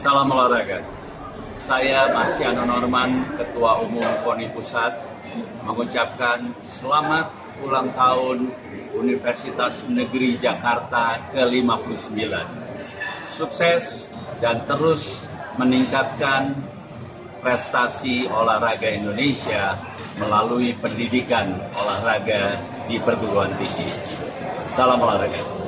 Salam olahraga. Saya Marsiano Norman, Ketua Umum KONI Pusat, mengucapkan selamat ulang tahun Universitas Negeri Jakarta ke-59. Sukses dan terus meningkatkan prestasi olahraga Indonesia melalui pendidikan olahraga di perguruan tinggi. Salam olahraga.